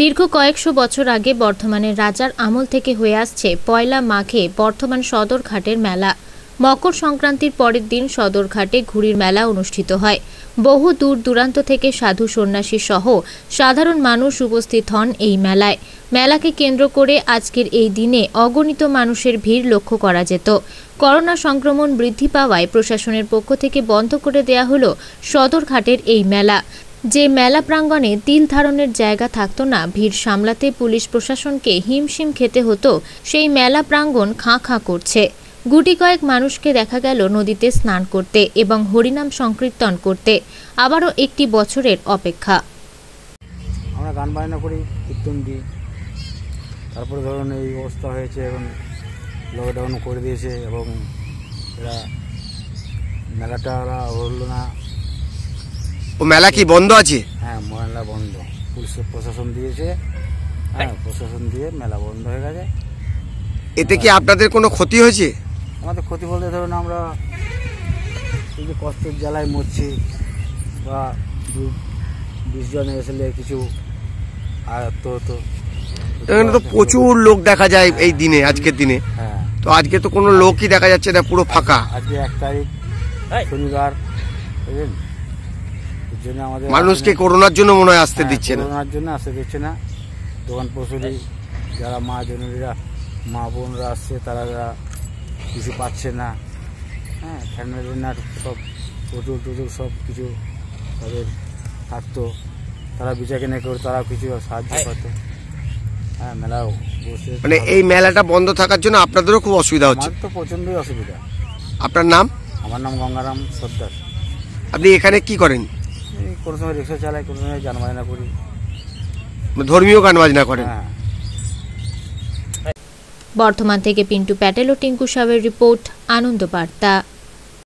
দীর্ঘ কয়েকশো বছর আগে বর্ধমানের রাজার আমল থেকে হয়ে আসছে পয়লা মাঘে বর্ধমান সদরঘাটের মেলা। মকর সংক্রান্তির পরের দিন সদরঘাটে ঘুড়ির মেলা অনুষ্ঠিত হয়। বহু দূর দূরান্ত থেকে সাধু সন্ন্যাসী সহ সাধারণ মানুষ উপস্থিত হন এই মেলায়। মেলাকে কেন্দ্র করে আজকের এই দিনে অগণিত মানুষের ভিড় লক্ষ্য করা যেত। করোনা সংক্রমণ বৃদ্ধি পাওয়ায় প্রশাসনের পক্ষ থেকে বন্ধ করে দেয়া হলো সদরঘাটের এই মেলা। যে মেলা প্রাঙ্গণে তিল ধারণের জায়গা থাকতো না, ভিড় সামলাতে পুলিশ প্রশাসনকে হিমশিম খেতে হতো, সেই মেলা প্রাঙ্গণ খাঁ খাঁ করছে। গুটি কয়েক মানুষকে দেখা গেল নদীতে স্নান করতে এবং হরিনাম সংকীর্তন করতে। আবারও একটি বছরের অপেক্ষা। আমরা গান বাজনা করি, কীর্তন দিই। তারপরে ধরুন এই অবস্থা হয়েছে এখন লকডাউন করে দিয়েছে এবং এরা মেলাটা ওরা হলো না। ও মেলা কি বন্ধ আছে? হ্যাঁ মেলা বন্ধ। পুলিশ প্রশাসন দিয়েছে। হ্যাঁ প্রশাসন দিয়ে মেলা বন্ধ হয়ে গেছে। এতে কি আপনাদের কোনো ক্ষতি হয়েছে? আমাদের ক্ষতি বলতে ধরুন আমরা এই যে কষ্টের জ্বালায় মরছি বা দু- বিশ জন এসলে কিছু আয়ত্ত হতো। এখানে তো প্রচুর লোক দেখা যায় এই দিনে আজকের দিনে। হ্যাঁ। তো আজকে তো কোনো লোকই দেখা যাচ্ছে না পুরো ফাঁকা। আজকে এক তারিখ শনিবার বুঝলেন? জন্য আমাদের মানুষকে করোনার জন্য মনে হয় আসতে হ্যাঁ, দিচ্ছে না। করোনার জন্য আসতে দিচ্ছে না। দোকান পশুরি যারা মা জননীরা মা বোনরা আসছে তারা যারা কিছু পাচ্ছে না। হ্যাঁ ফ্যামিলিনার সব প্রচুর টুচুর সব কিছু তাদের থাকতো। তারা বিচার কেনে করে তারা কিছু সাহায্য করতো। হ্যাঁ মেলা বসে মানে এই মেলাটা বন্ধ থাকার জন্য আপনাদেরও খুব অসুবিধা হচ্ছে? আমার তো প্রচণ্ডই অসুবিধা। আপনার নাম? আমার নাম গঙ্গারাম সর্দার। আপনি এখানে কি করেন? কোনো সময় রিক্সা চালাই কোনো সময় গান বাজনা করি। ধর্মীয় গান বাজনা করেন? হ্যাঁ। বর্ধমান থেকে পিন্টু প্যাটেল ও টিঙ্কু সাহের রিপোর্ট আনন্দ বার্তা।